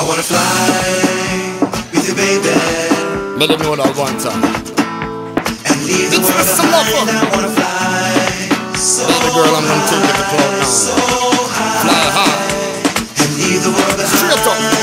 I wanna fly with you, baby. Let them know that one time. And leave the world behind. I wanna fly. So Baby girl, I'm gonna take it to the club now. So high. Fly high. And leave the world behind. Straight up.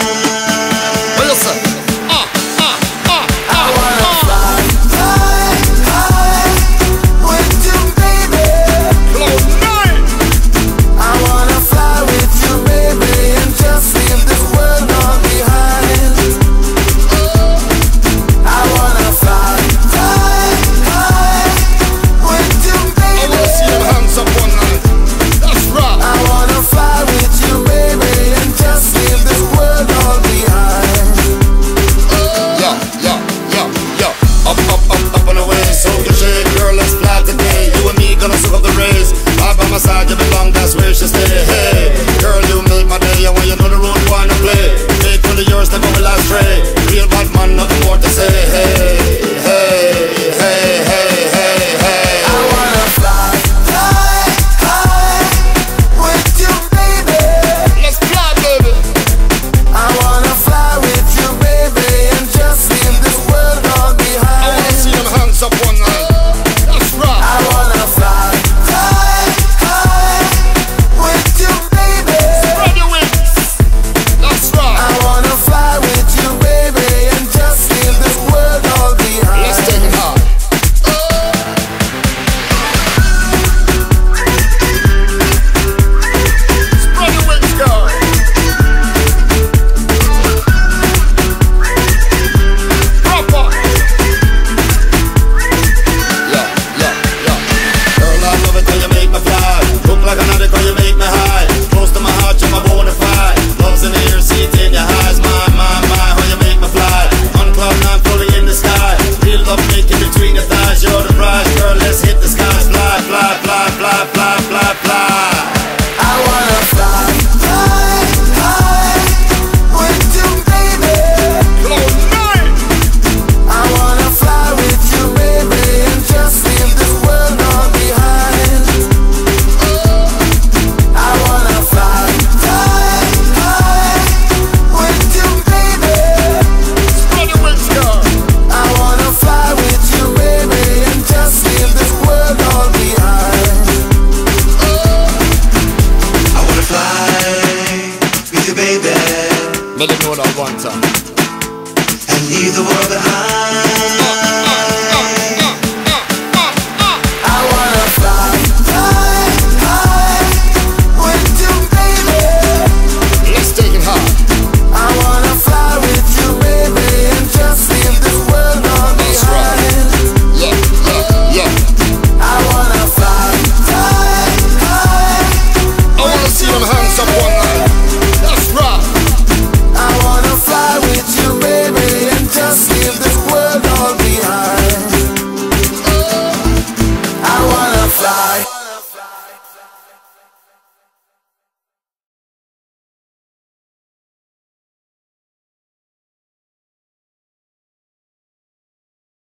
leave the world behind